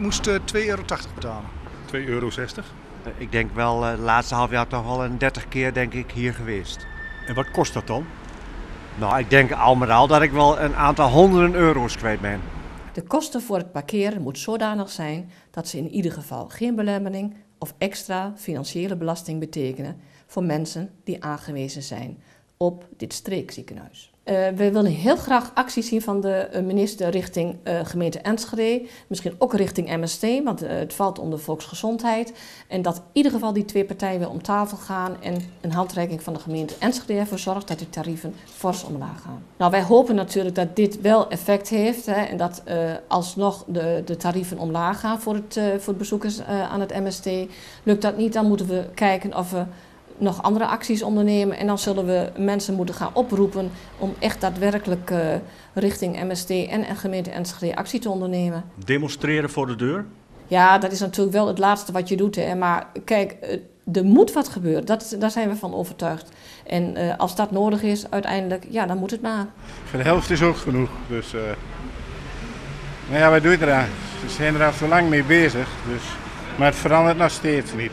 moest uh, 2,80 euro betalen. 2,60 euro? Ik denk wel uh, de laatste half jaar toch wel een 30 keer denk ik hier geweest. En wat kost dat dan? Nou, ik denk al met al dat ik wel een aantal honderden euro's kwijt ben. De kosten voor het parkeren moet zodanig zijn dat ze in ieder geval geen belemmering of extra financiële belasting betekenen voor mensen die aangewezen zijn op dit streekziekenhuis. Uh, we willen heel graag acties zien van de minister richting uh, gemeente Enschede. Misschien ook richting MST, want het valt onder volksgezondheid. En dat in ieder geval die twee partijen weer om tafel gaan en een handreiking van de gemeente Enschede ervoor zorgt dat die tarieven fors omlaag gaan. Nou, wij hopen natuurlijk dat dit wel effect heeft hè, en dat alsnog de, de tarieven omlaag gaan voor, het, voor de bezoekers aan het MST. Lukt dat niet, dan moeten we kijken of we nog andere acties ondernemen. En dan zullen we mensen moeten gaan oproepen om echt daadwerkelijk uh, richting MST en, en gemeente Enschede actie te ondernemen. Demonstreren voor de deur? Ja, dat is natuurlijk wel het laatste wat je doet. Hè. Maar kijk, er moet wat gebeuren. Dat, daar zijn we van overtuigd. En uh, als dat nodig is uiteindelijk, ja, dan moet het maar. De helft is ook genoeg. Dus, uh, maar ja, wat doe je eraan? Ze zijn er al zo lang mee bezig. Dus, maar het verandert nog steeds niet.